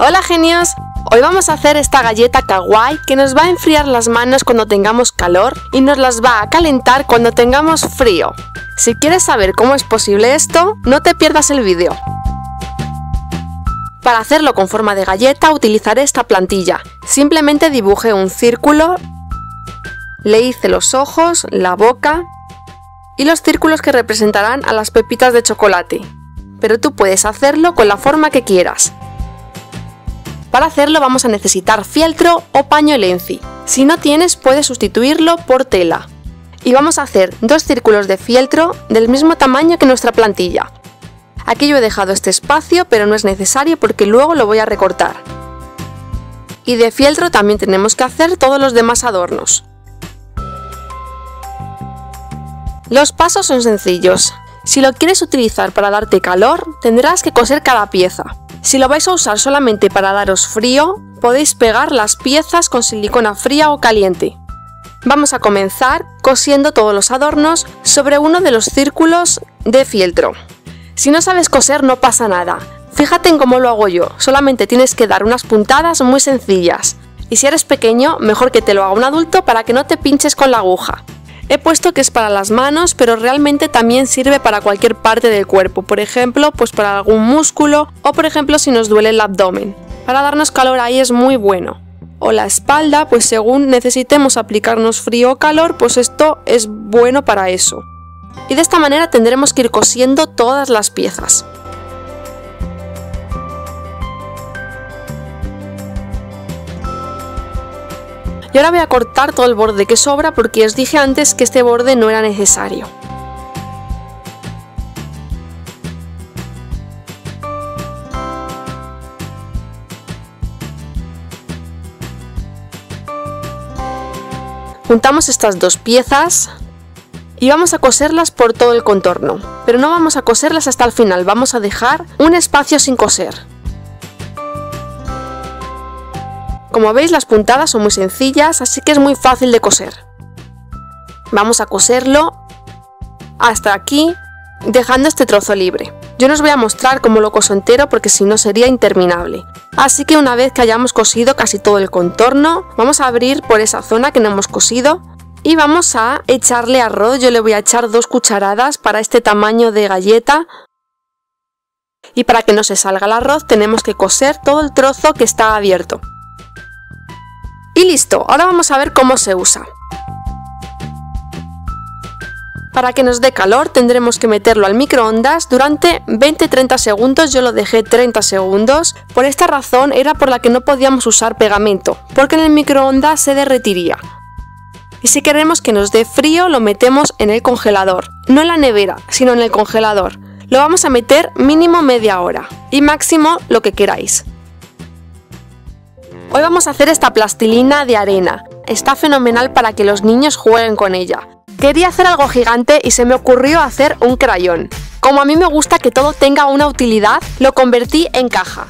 Hola genios, hoy vamos a hacer esta galleta kawaii que nos va a enfriar las manos cuando tengamos calor y nos las va a calentar cuando tengamos frío. Si quieres saber cómo es posible esto, no te pierdas el vídeo. Para hacerlo con forma de galleta utilizaré esta plantilla. Simplemente dibujé un círculo, le hice los ojos, la boca y los círculos que representarán a las pepitas de chocolate. Pero tú puedes hacerlo con la forma que quieras. Para hacerlo vamos a necesitar fieltro o paño lenzi. Si no tienes puedes sustituirlo por tela. Y vamos a hacer dos círculos de fieltro del mismo tamaño que nuestra plantilla. Aquí yo he dejado este espacio pero no es necesario porque luego lo voy a recortar. Y de fieltro también tenemos que hacer todos los demás adornos. Los pasos son sencillos. Si lo quieres utilizar para darte calor, tendrás que coser cada pieza. Si lo vais a usar solamente para daros frío, podéis pegar las piezas con silicona fría o caliente. Vamos a comenzar cosiendo todos los adornos sobre uno de los círculos de fieltro. Si no sabes coser no pasa nada, fíjate en cómo lo hago yo, solamente tienes que dar unas puntadas muy sencillas. Y si eres pequeño, mejor que te lo haga un adulto para que no te pinches con la aguja. He puesto que es para las manos, pero realmente también sirve para cualquier parte del cuerpo, por ejemplo, pues para algún músculo o por ejemplo si nos duele el abdomen. Para darnos calor ahí es muy bueno. O la espalda, pues según necesitemos aplicarnos frío o calor, pues esto es bueno para eso. Y de esta manera tendremos que ir cosiendo todas las piezas. Y ahora voy a cortar todo el borde que sobra porque os dije antes que este borde no era necesario. Juntamos estas dos piezas y vamos a coserlas por todo el contorno, pero no vamos a coserlas hasta el final, vamos a dejar un espacio sin coser. Como veis las puntadas son muy sencillas, así que es muy fácil de coser. Vamos a coserlo hasta aquí, dejando este trozo libre. Yo no os voy a mostrar cómo lo coso entero porque si no sería interminable. Así que una vez que hayamos cosido casi todo el contorno, vamos a abrir por esa zona que no hemos cosido y vamos a echarle arroz. Yo le voy a echar dos cucharadas para este tamaño de galleta. Y para que no se salga el arroz tenemos que coser todo el trozo que está abierto. Listo, ahora vamos a ver cómo se usa. Para que nos dé calor tendremos que meterlo al microondas durante 20-30 segundos, yo lo dejé 30 segundos. Por esta razón era por la que no podíamos usar pegamento, porque en el microondas se derretiría. Y si queremos que nos dé frío lo metemos en el congelador, no en la nevera, sino en el congelador. Lo vamos a meter mínimo media hora y máximo lo que queráis. Hoy vamos a hacer esta plastilina de arena. Está fenomenal para que los niños jueguen con ella. Quería hacer algo gigante y se me ocurrió hacer un crayón. Como a mí me gusta que todo tenga una utilidad, lo convertí en caja.